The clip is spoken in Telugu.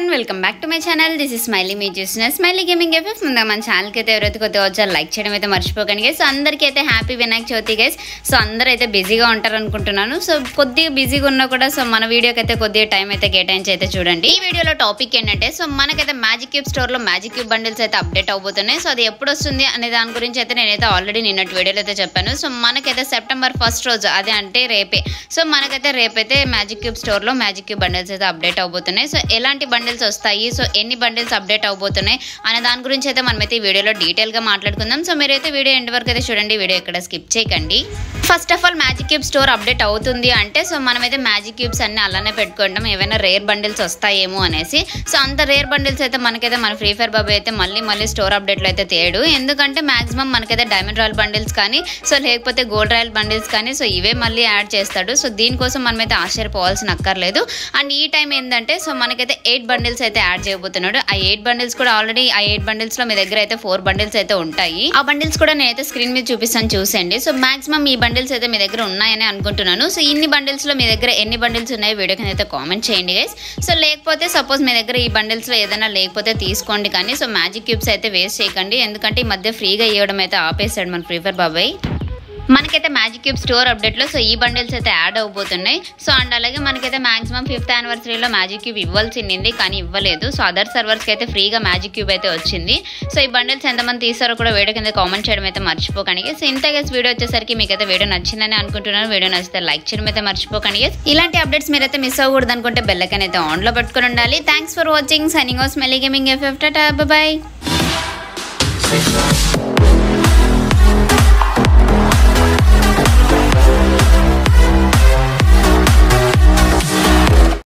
One welcome back to my channel this is Smiley మీ చూసిన స్మైలీ గేమింగ్ ఎఫెఫ్ ముందు మన ఛానల్కి అయితే ఎవరైతే కొద్దిగా వచ్చారు లైక్ చేయడం అయితే మర్చిపోకండి గైస్ సో అందరికీ అయితే happy Vinayaka Chavithi guys so అందరూ అయితే బిజీగా ఉంటారు అనుకుంటున్నాను సో కొద్దిగా బిజీగా ఉన్నా కూడా సో మన వీడియోకి అయితే కొద్దిగా టైం అయితే కేటాయించి అయితే చూడండి. ఈ వీడియోలో టాపిక్ ఏంటంటే సో మనకైతే మ్యాజిక్ క్యూబ్ స్టోర్లో మ్యాజిక్ క్యూబ్ బండిల్స్ అయితే అప్డేట్ అవబోతున్నాయి సో అది ఎప్పుడు వస్తుంది అనే దాని గురించి అయితే నేనైతే ఆల్రెడీ నిన్నటి వీడియోలో అయితే చెప్పాను. సో మనకైతే సెప్టెంబర్ ఫస్ట్ రోజు అదే అంటే రేపే. సో మనకైతే రేపైతే మ్యాజిక్ క్యూబ్ స్టోర్లో మ్యాజిక్ క్యూబ్ బండిల్స్ అయితే అప్డేట్ అవబోతున్నాయి సో ఎలాంటి బండిల్స్ వస్తాయి. సో ఎన్ని బండిల్స్ అప్డేట్ అవబోతున్నాయి అనే దాని గురించి అయితే మనమైతే ఈ వీడియోలో డీటెయిల్గా మాట్లాడుకుందాం. సో మీరైతే వీడియో ఎండ్ వరకు అయితే చూడండి. వీడియో ఇక్కడ స్కిప్ చేయకండి. First of all magic cube store update అవుతుంది అంటే సో మనమైతే మ్యాజిక్ క్యూబ్స్ అన్ని అలానే పెట్టుకుంటాం. ఏమైనా రేర్ బండిల్స్ వస్తాయేమో అనేసి. సో అంత రేర్ బండిల్స్ అయితే మనకైతే మన ఫ్రీ ఫైర్ బాబు అయితే మళ్ళీ మళ్ళీ స్టోర్ అప్డేట్లు అయితే తేడు. ఎందుకంటే మాక్సిమం మనకైతే డైమండ్ రాయల్ బండిల్స్ కానీ సో లేకపోతే గోల్డ్ రాయల్ బండిల్స్ కానీ సో ఇవే మళ్ళీ యాడ్ చేస్తాడు. సో దీనికోసం మనమైతే ఆశ్చర్యపోవాల్సిన అక్కర్లేదు. అండ్ ఈ టైం ఏంటంటే సో మనకైతే ఎయిట్ బండిల్స్ అయితే యాడ్ చేయబోతున్నాడు. ఆ ఎయిట్ బండిల్స్ కూడా ఆల్రెడీ ఆ ఎయిట్ బండిల్స్లో మీ దగ్గర అయితే ఫోర్ బండిల్స్ అయితే ఉంటాయి. ఆ బండిల్స్ కూడా నేనైతే స్క్రీన్ మీద చూపిస్తాను చూసండి సో మాక్సిమం ఈ బండిల్స్ అయితే మీ దగ్గర ఉన్నాయని అనుకుంటున్నాను. సో ఇన్ని బండిల్స్లో మీ దగ్గర ఎన్ని బండిల్స్ ఉన్నాయో వీడియో కింద అయితే కామెంట్ చేయండి గైస్ సో లేకపోతే సపోజ్ మీ దగ్గర ఈ బండిల్స్లో ఏదైనా లేకపోతే తీసుకోండి కానీ సో మ్యాజిక్ క్యూబ్స్ అయితే వేస్ట్ చేయకండి. ఎందుకంటే ఈ మధ్య ఫ్రీగా ఇవ్వడం అయితే ఆపేసాడు మన ప్రిఫర్ బాబాయ్. మనకైతే మ్యాజిక్ క్యూబ్ స్టోర్ అప్డేట్లో సో ఈ బండిల్స్ అయితే యాడ్ అవబోతున్నాయి సో అండ్ అలాగే మనకైతే మాక్సిమం ఫిఫ్త్ యానివర్సరీలో మ్యాజిక్ క్యూబ్ ఇవ్వాల్సింది కానీ ఇవ్వలేదు. సో అదర్ సర్వర్స్కి అయితే ఫ్రీగా మ్యాజిక్ క్యూబ్ అయితే వచ్చింది. సో ఈ బండిల్స్ ఎంతమంది తీసారో కూడా వీడియో కింద కామెంట్ చేయడం అయితే మర్చిపోకండి. సో ఇంత గేస్ వీడియో వచ్చేసరికి మీకు అయితే వీడియో నచ్చిందని అనుకుంటున్నాను. వీడియో నచ్చితే లైక్ చేయడం అయితే మర్చిపోకండి ఇలాంటి అప్డేట్స్ మీరైతే మిస్ అవ్వకూడదు అనుకుంటే బెల్లకన్ అయితే ఆన్లో పెట్టుకుని ఉండాలి. Thanks for watching signing off Smiley gaming F F tata bye